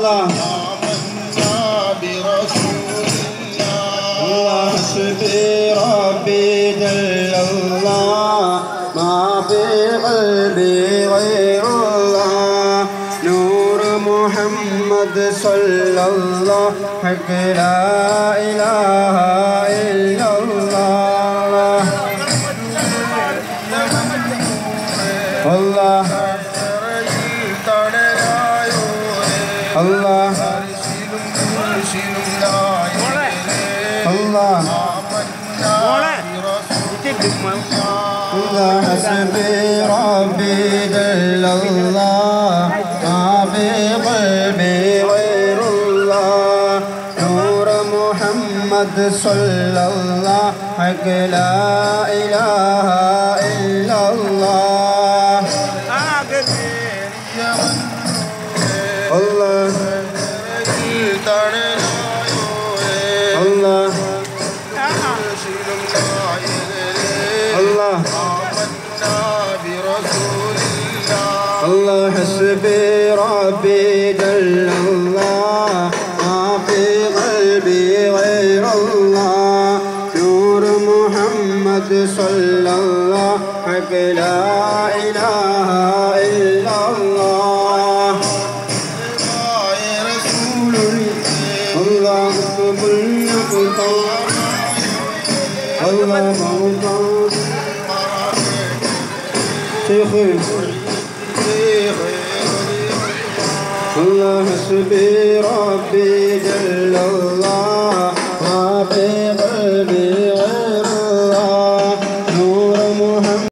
الله. آمنا برسول الله الله حسبي ربي جل الله. ما في قلبي غير الله. نور محمد صلى الله. حق لا إله إلا الله. الله الله. الله. الله حسبي ربي جل الله. ما في قلبي غير الله. نور محمد صلى الله. حق لا إله إلا الله. الله. الله الله حسبي ربي جل الله ما في قلبي غير الله. نور محمد صلى الله حق لا إله إلا الله. يا رسول الله يقطع الله موضع شيخي الله حسبي ربي جل الله